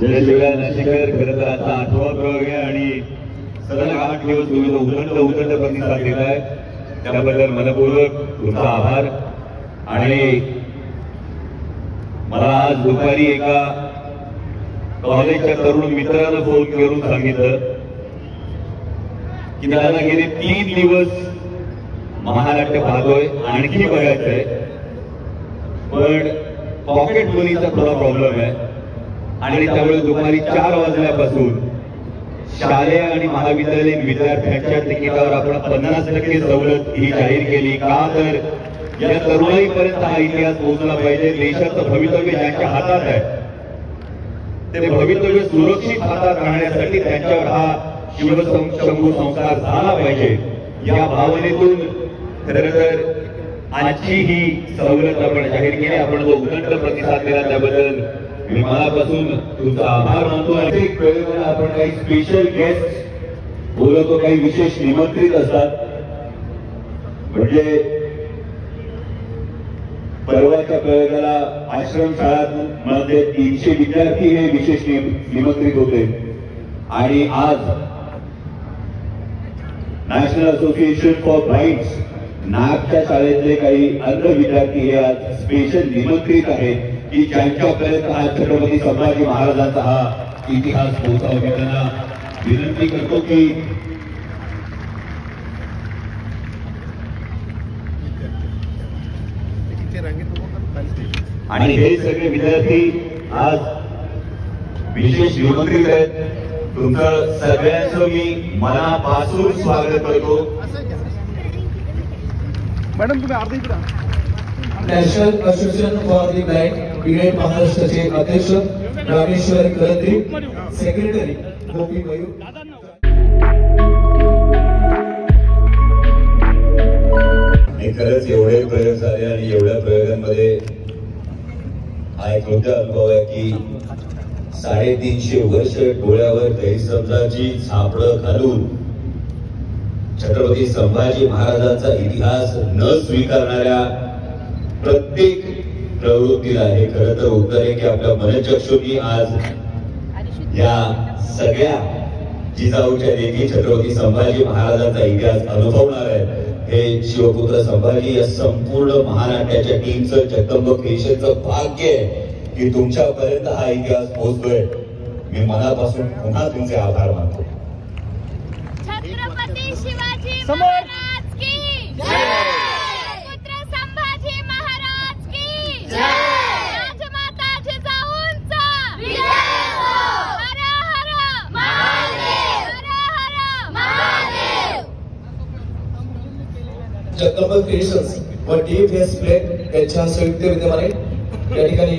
जय शिवराय नाशिकर खरं तर आता आठवा प्रयोग आहे आणि सलग आठ दिवस तुम्ही जो उदंड उदंड प्रतिसाद दिलाय त्याबद्दल मनपूर्वक तुमचा आभार. आणि मला आज दुपारी एका कॉलेजच्या तरुण मित्रानं फोन करून सांगितलं की दादा गेले तीन दिवस महानाट्य पाहतोय आणखी बघायचंय. पण पॉकेट मनीचा थोडा प्रॉब्लेम आहे. आणि त्यामुळे दुपारी चार वाजल्यापासून शालेय आणि महाविद्यालयीन विद्यार्थ्यांच्या तिकिटावर आपण पन्नास टक्के सवलत ही जाहीर केली. का तर या तरुणाईपर्यंत हा इतिहास पोहोचला पाहिजे. देशाचं भवितव्य ज्यांच्या हातात आहे ते भवितव्य सुरक्षित हातात राहण्यासाठी त्यांच्यावर हा शिवशंभू संस्कार झाला पाहिजे. या भावनेतून खर तर आजची ही सवलत आपण जाहीर केली. आपण जो उदंड प्रतिसाद दिला त्याबद्दल मी मनापासून तुमचा आभार मानतो प्रत्येक आपण काही स्पेशल गेस्ट बोलवतो काही विशेष निमंत्रित असतात. म्हणजे परवाच्या प्रयोगाला आश्रमशाळांमध्ये तीनशे विद्यार्थी हे विशेष निमंत्रित होते. आणि आज नॅशनल असोसिएशन फॉर ब्लाइंड्स नागच्या शाळेतले काही अन्य विद्यार्थी हे आज स्पेशल निमंत्रित आहेत. की ज्यांच्यापर्यंत हा छत्रपती संभाजी महाराजांचा हा इतिहास पोहोचावा मी त्यांना विनंती करतो की आणि हे सगळे विद्यार्थी आज विशेष निमंत्रित आहेत. तुमचं सगळ्यांचं मी मनापासून स्वागत करतो. मॅडम तुम्ही national association for the blind. Brigade महाराष्ट्राचे अध्यक्ष रामेश्वर कलंत्री सेक्रेटरी गोपी मयूर. खरंच एवढे प्रयोग झाले आणि एवढ्या प्रयोगांमध्ये हा एक मोठा अनुभव आहे की साडेतीनशे वर्ष डोळ्यावर गैरसमजाची सापडं घालून छत्रपती संभाजी महाराजांचा इतिहास न स्वीकारणाऱ्या प्रत्येक प्रवृत्तीला हे खरं तर उत्तर आहे की आपल्या मनचक्षुनी आज या सगळ्या जिजाऊच्या लेखी छत्रपती संभाजी महाराजांचा इतिहास अनुभवणार आहे हे शिवपुत्र संभाजी या संपूर्ण महानाट्याच्या टीमचं जगदंब क्रिएशनचं भाग्य आहे की तुमच्यापर्यंत हा इतिहास पोहोचतोय. मी मनापासून पुन्हा तुमचे आभार मानतो. छत्रपती शिवाजी समोर. जगदंब क्रिएशन्स व डी एस प्लेट यांच्या संयुक्त विद्यमाने या ठिकाणी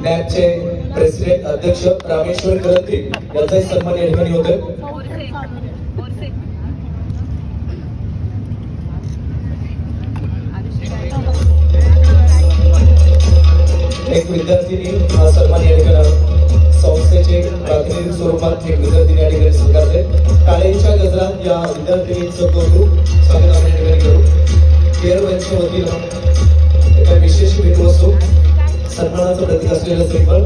नॅबचे प्रेसिडेंट अध्यक्ष रामेश्वर करंत्री यांचाही सन्मान या ठिकाणी होतोय एक विद्यार्थिनी हा सन्मान या ठिकाणी संस्थेचे प्रातिनिधिक स्वरूपात एक विद्यार्थिनी या ठिकाणी स्वीकारते या विद्यार्थिनींचं कौतुक स्वागत आपण ठिकाणी करू केरळ यांच्या वतीनं एका विशेष भेटवस्तू सन्मानाचं प्रतीक असलेलं सिंबल.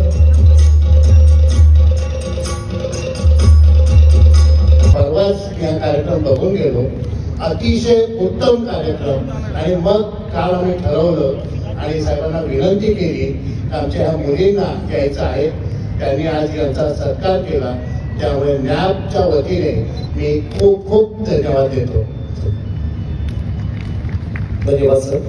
परवाच या कार्यक्रम बघून गेलो. अतिशय उत्तम कार्यक्रम. आणि मग काल आम्ही ठरवलं आणि साहेबांना विनंती केली आमच्या ह्या मुलींना घ्यायचं आहे. त्यांनी आज यांचा सत्कार केला. त्यामुळे नॅबच्या वतीने मी खूप खूप धन्यवाद देतो धन्यवाद सर